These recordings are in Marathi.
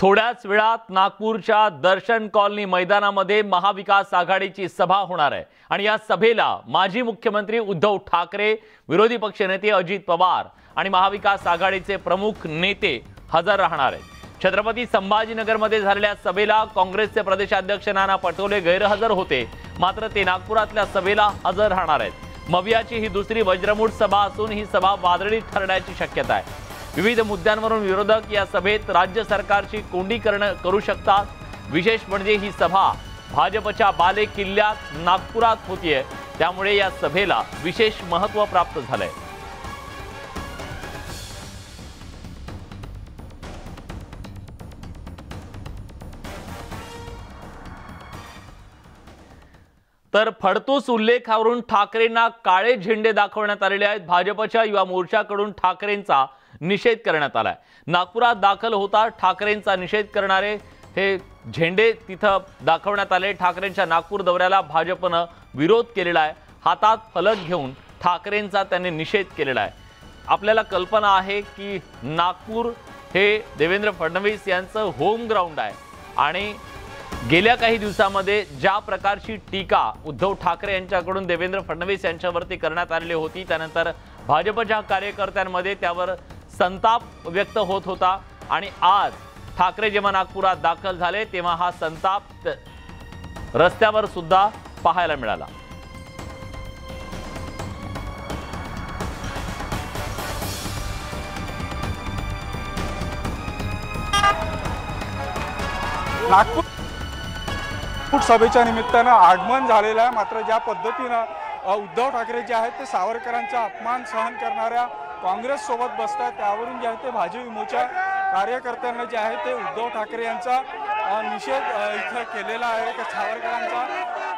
थोड्याच वेळात नागपूरच्या दर्शन कॉलनी मैदानामध्ये महाविकास आघाडीची सभा होणार आहे. आणि या सभेला माजी मुख्यमंत्री उद्धव ठाकरे विरोधी पक्षनेते अजित पवार आणि महाविकास आघाडीचे प्रमुख नेते हजर राहणार आहेत. छत्रपती संभाजीनगरमध्ये झालेल्या सभेला काँग्रेसचे प्रदेशाध्यक्ष नाना पटोले गैरहजर होते. मात्र ते नागपुरातल्या सभेला हजर राहणार आहेत. मवियाची ही दुसरी वज्रमूठ सभा असून ही सभा वादळी ठरण्याची शक्यता आहे. विविध मुद्द्यांवरून विरोधक या सभेत राज्य सरकारची कोंडी करणं करू शकतात. विशेष म्हणजे ही सभा भाजपच्या बाले किल्ल्यात नागपुरात होतीये. त्यामुळे या सभेला विशेष महत्त्व प्राप्त झालंय. तर फडतूस उल्लेखावरून ठाकरेंना काळे झेंडे दाखवण्यात आलेले आहेत. भाजपच्या युवा मोर्चाकडून ठाकरेंचा निषेध करण्यात आला आहे नागपुरात दाखल होता ठाकरेंचा निषेध करणारे हे झेंडे तिथं दाखवण्यात आले. ठाकरेंच्या नागपूर दौऱ्याला भाजपनं विरोध केलेला आहे. हातात फलक घेऊन ठाकरेंचा त्यांनी निषेध केलेला आहे. आपल्याला कल्पना आहे की नागपूर हे देवेंद्र फडणवीस यांचं होम ग्राउंड आहे. आणि गेल्या काही दिवसामध्ये ज्या प्रकारची टीका उद्धव ठाकरे यांच्याकडून देवेंद्र फडणवीस यांच्यावरती करण्यात आलेली होती त्यानंतर भाजपच्या कार्यकर्त्यांमध्ये त्यावर संताप व्यक्त होत होता आणि आज ठाकरे जेव्हा नागपुरात दाखल झाले तेव्हा हा संताप रस्त्यावर सुद्धा पाहायला मिळाला. नागपूर नागपूर सभेच्या निमित्तानं आगमन झालेलं आहे. मात्र ज्या पद्धतीनं उद्धव ठाकरे जे आहेत ते सावरकरांचा अपमान सहन करणाऱ्या काँग्रेस सोबत बसतात त्यावरून जे आहे ते भाजप विमोच्या कार्यकर्त्यांना जे आहे ते उद्धव ठाकरे यांचा निषेध इथं केलेला आहे. त्या सावरकरांचा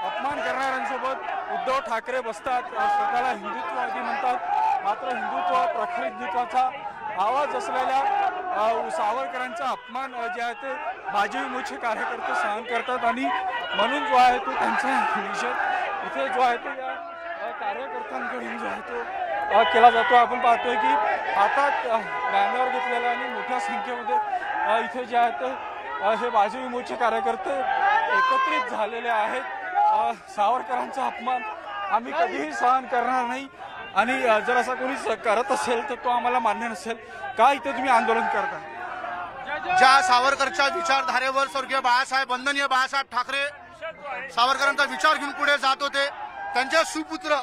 अपमान करणाऱ्यांसोबत उद्धव ठाकरे बसतात. स्वतःला हिंदुत्ववादी म्हणतात. मात्र हिंदुत्व प्रखर हिंदुत्वाचा आवाज असलेल्या सावरकरांचा अपमान जे आहे ते भाजप विमोचे कार्यकर्ते सहन करतात. आणि म्हणून जो आहे तो त्यांचा निषेध इथे जो आहे तो या कार्यकर्त्यांकडून जो आहे तो केला जातो. आपण पाहतोय की हातात बॅनर घेतलेला आणि मोठ्या संख्येमध्ये इथे जे आहेत हे भाजप विमोचे कार्यकर्ते एकत्रित झालेले आहेत. सावरकरांचा अपमान आम्ही कधीही सहन करणार नाही. आणि जर असा कोणी करत असेल तर तो आम्हाला मान्य नसेल. का इथे तुम्ही आंदोलन करता? ज्या सावरकरच्या विचारधारेवर स्वर्गीय बाळासाहेब वंदनीय बाळासाहेब ठाकरे सावरकरांचा विचार घेऊन पुढे जात होते त्यांचे सुपुत्र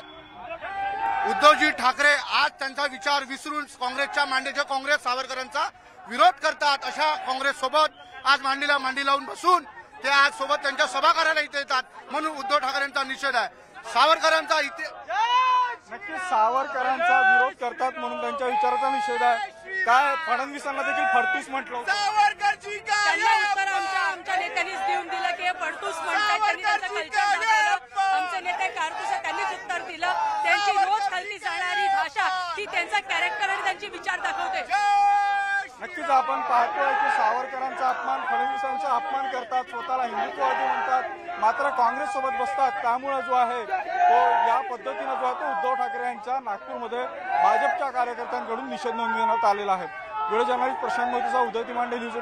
उद्धवजी ठाकरे आज त्यांचा विचार विसरून काँग्रेसच्या मांडीच्या काँग्रेस सावरकरांचा विरोध करतात अशा काँग्रेस सोबत आज मांडीला मांडी लावून बसून ते आज सोबत त्यांच्या सभा करायला इथे येतात म्हणून उद्धव ठाकरेंचा निषेध आहे. सावरकरांचा इथे नक्कीच सावरकरांचा विरोध करतात म्हणून त्यांच्या विचाराचा निषेध आहे. काय फडणवीसांना देखील फडतूस म्हटलं होतं. त्यांना उत्तर आमच्या आमच्या नेत्यांनीच देऊन दिलं की हे फडतूस म्हणतात त्यांनी त्यांचं कल्चर दाखवलं आमचे नेते कारतूस आहे, त्यांनीच उत्तर दिलं त्यांची रोज जाणारी भाषा ही त्यांचा कॅरेक्टर आणि त्यांचे विचार दाखवते. नक्कीच आपण पाहतोय की सावरकरांचा अपमान फडणवीसांचा अपमान करतात स्वतःला हिंदुत्ववादी म्हणतात मात्र काँग्रेस सोबत बसतात त्यामुळे जो आहे तो या पद्धतीनं जो आहे तो उद्धव ठाकरे यांच्या नागपूरमध्ये भाजपच्या कार्यकर्त्यांकडून निषेध नोंदवण्यात आलेला आहे. वेळ जर्नलिस्ट प्रशांत मोदीचा उदय तिमांडे न्यूज